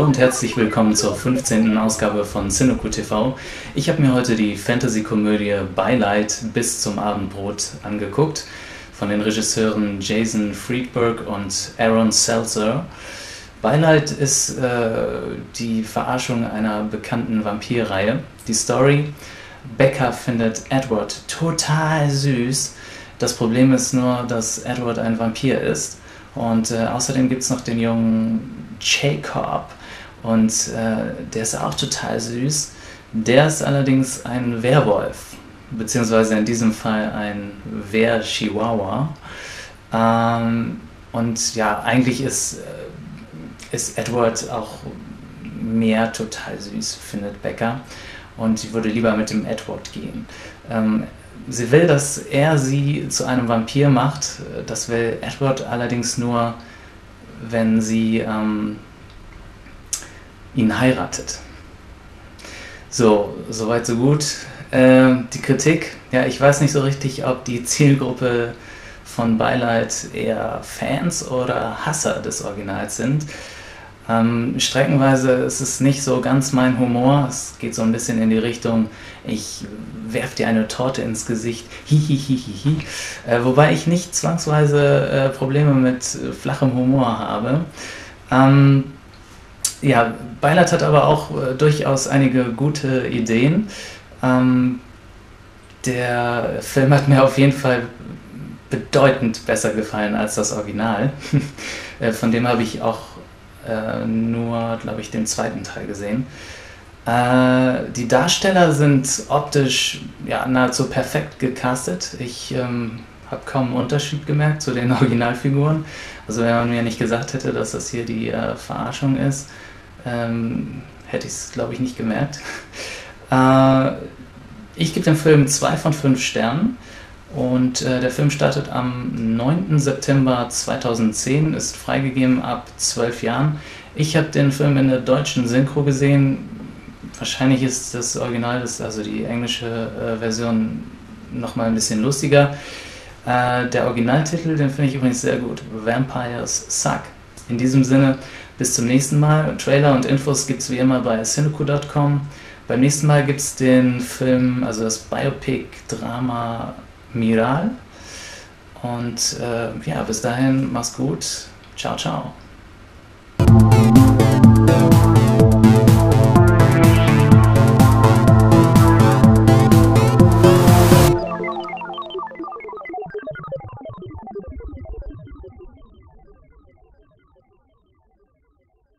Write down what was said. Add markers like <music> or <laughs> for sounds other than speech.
und herzlich willkommen zur 15. Ausgabe von Cineku TV. Ich habe mir heute die Fantasy-Komödie Beileid bis zum Abendbrot angeguckt von den Regisseuren Jason Friedberg und Aaron Seltzer. Beileid ist äh, die Verarschung einer bekannten Vampirreihe. Die Story, Becca findet Edward total süß. Das Problem ist nur, dass Edward ein Vampir ist. Und äh, außerdem gibt es noch den jungen Jacob und äh, der ist auch total süß. Der ist allerdings ein Werwolf, beziehungsweise in diesem Fall ein Wehr-Chihuahua. Ähm, und ja, eigentlich ist, äh, ist Edward auch mehr total süß, findet Becca. Und sie würde lieber mit dem Edward gehen. Ähm, sie will, dass er sie zu einem Vampir macht. Das will Edward allerdings nur wenn sie ähm, ihn heiratet. So, soweit so gut. Äh, die Kritik, ja, ich weiß nicht so richtig, ob die Zielgruppe von Beileid eher Fans oder Hasser des Originals sind. Ähm, streckenweise ist es nicht so ganz mein Humor. Es geht so ein bisschen in die Richtung, ich werf dir eine Torte ins Gesicht, hihihihihi. Äh, wobei ich nicht zwangsweise äh, Probleme mit äh, flachem Humor habe. Ähm, ja, Beilat hat aber auch äh, durchaus einige gute Ideen. Ähm, der Film hat mir auf jeden Fall bedeutend besser gefallen als das Original. <laughs> Äh, von dem habe ich auch äh, nur, glaube ich, den zweiten Teil gesehen. Äh, die Darsteller sind optisch ja, nahezu perfekt gecastet. Ich ähm, habe kaum einen Unterschied gemerkt zu den <laughs> Originalfiguren. Also wenn man mir nicht gesagt hätte, dass das hier die äh, Verarschung ist, ähm, hätte ich es, glaube ich, nicht gemerkt. <laughs> Äh, ich gebe dem Film zwei von fünf Sternen. Und äh, der Film startet am 9. September 2010, ist freigegeben ab 12 Jahren. Ich habe den Film in der deutschen Synchro gesehen wahrscheinlich ist das Original, das, also die englische äh, Version, nochmal ein bisschen lustiger. Äh, der Originaltitel, den finde ich übrigens sehr gut: Vampires Suck. In diesem Sinne, bis zum nächsten Mal. Trailer und Infos gibt es wie immer bei Sinuku.com. Beim nächsten Mal gibt es den Film, also das Biopic-Drama Miral. Und äh, ja, bis dahin, mach's gut. Ciao, ciao.